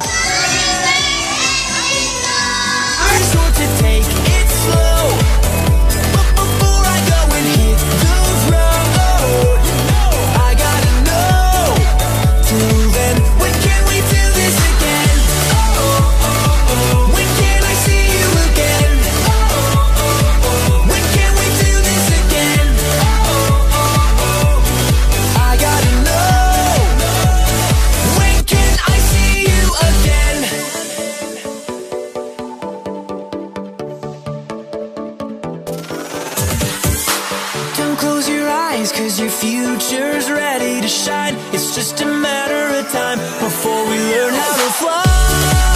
love. eyes cause your future's ready to shine. It's just a matter of time before we learn how to fly.